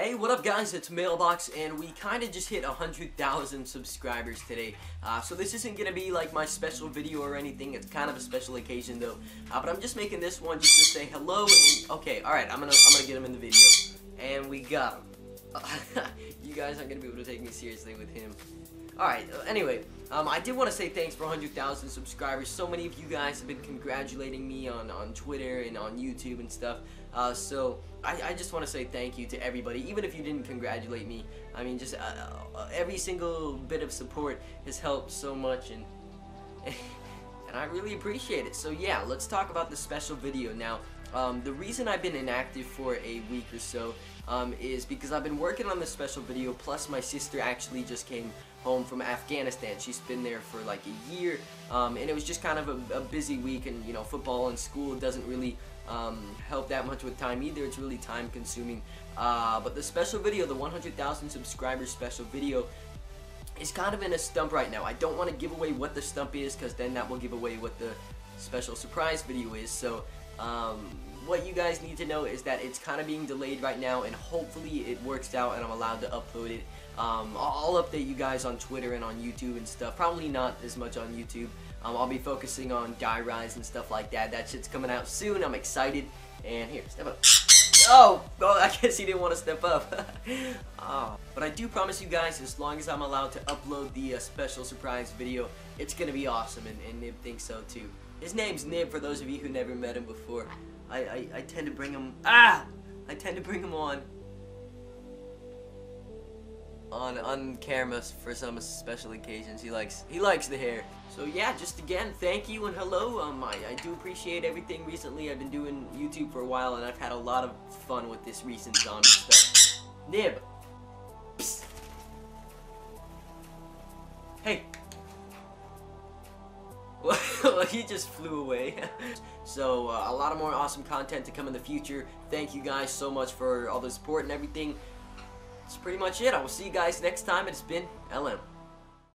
Hey, what up guys? It's Mailbox, and we kind of just hit 100,000 subscribers today. Uh, so this isn't going to be like my special video or anything. It's kind of a special occasion though. Uh, but I'm just making this one just to say hello and... Okay, alright, I'm going to I'm gonna get him in the video. And we got him. you guys aren't going to be able to take me seriously with him. Alright, anyway, um, I did want to say thanks for 100,000 subscribers. So many of you guys have been congratulating me on, on Twitter and on YouTube and stuff. Uh, so I, I just want to say thank you to everybody, even if you didn't congratulate me. I mean, just uh, uh, every single bit of support has helped so much, and and I really appreciate it. So yeah, let's talk about the special video now. Um, the reason I've been inactive for a week or so um, is because I've been working on this special video, plus my sister actually just came home from Afghanistan. She's been there for like a year, um, and it was just kind of a, a, busy week, and you know, football and school doesn't really um, help that much with time either. It's really time consuming. Uh, but the special video, the 100,000 subscribers special video, is kind of in a stump right now. I don't want to give away what the stump is, because then that will give away what the special surprise video is. So um, what you guys need to know is that it's kind of being delayed right now and hopefully it works out and I'm allowed to upload it. Um, I'll update you guys on Twitter and on YouTube and stuff. Probably not as much on YouTube. Um, I'll be focusing on Die Rise and stuff like that. That shit's coming out soon. I'm excited. And here, step up. Oh, well, I guess he didn't want to step up. oh. But I do promise you guys, as long as I'm allowed to upload the uh, special surprise video, it's going to be awesome, and, and Nib thinks so too. His name's Nib, for those of you who never met him before. I, I, I tend to bring him... Ah! I tend to bring him on on on camera for some special occasions. He likes he likes the hair. So yeah, just again, thank you and hello. Um, I, I do appreciate everything recently. I've been doing YouTube for a while and I've had a lot of fun with this recent zombie stuff. Nib. he just flew away. so, uh, a lot of more awesome content to come in the future. Thank you guys so much for all the support and everything. That's pretty much it. I will see you guys next time. It's been LM.